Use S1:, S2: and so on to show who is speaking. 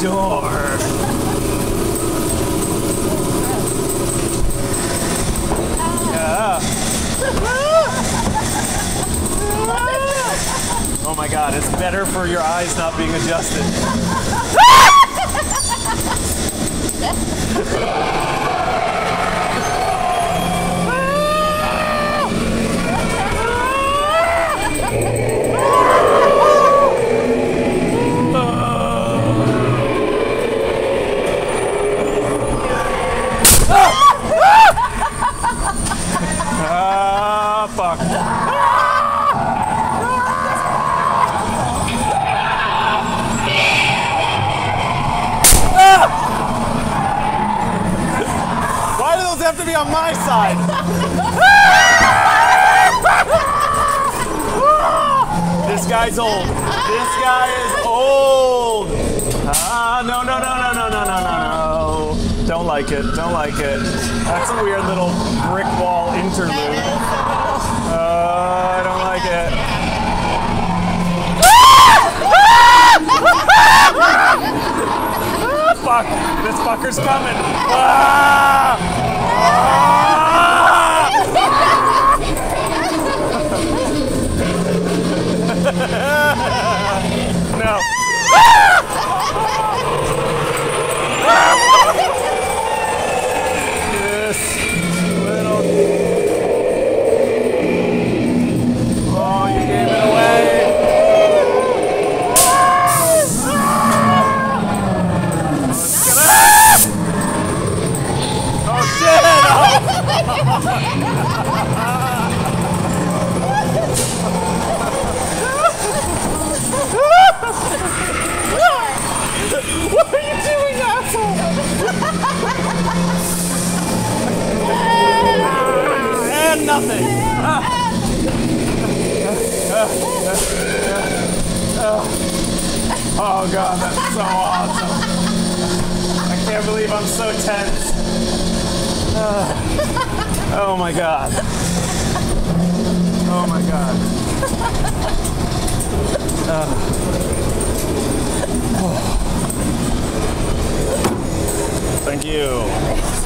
S1: door. Yeah. Oh my god, it's better for your eyes not being adjusted. have to be on my side? this guy's old. This guy is old. Ah, no, no, no, no, no, no, no, no, no. Don't like it. Don't like it. That's a weird little brick wall interlude. Uh, I don't like fuck! This fucker's coming! Ah! Ah! no. Nothing. Oh god, that's so awesome. I can't believe I'm so tense. Oh my god. Oh my god. Thank you.